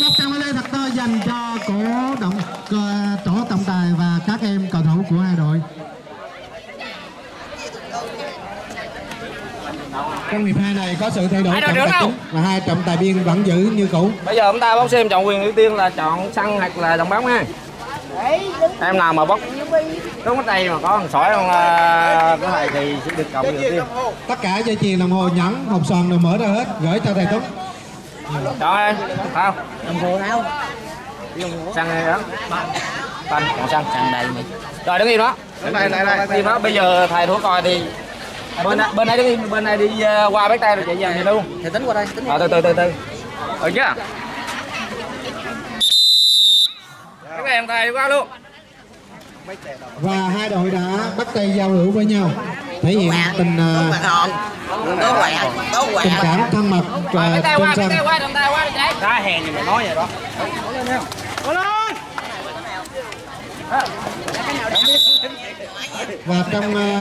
một tràng vỗ tay thật to dành cho cổ động ờ, tổ trọng tài và các em cầu thủ của hai đội. Trong hiệp hai này có sự thay đổi trọng tài chính và hai trọng tài viên vẫn giữ như cũ. Bây giờ chúng ta bóng xem chọn quyền ưu tiên là chọn săn hoặc là đồng bóng ha. Em nào mà bóng đúng ở đây mà có thằng sỏi không? Là cái này thì sẽ được cộng ưu tiên tất cả dây chuyền đồng hồ nhẫn hộp sòn đều mở ra hết gửi cho thầy Tuấn. Chọn em sao đồng hồ nào? Săn này đó. Tanh còn săn săn đây rồi đứng im đó. Đứng đây đây đây. Im đó bây giờ thầy thua coi thì bên này, bên này đứng im bên này đi ờ, qua bét tay rồi chạy dần thì luôn. Thầy tính qua đây, tính Ờ, từ từ từ từ. Được chưa? Các em thầy qua luôn. Và hai đội đã bắt tay giao hữu với nhau thể hiện tình ờ, tình cảm thân mật và bét tay trên sân. Đá hèn thì mày nói vậy đó. Và trong ờ,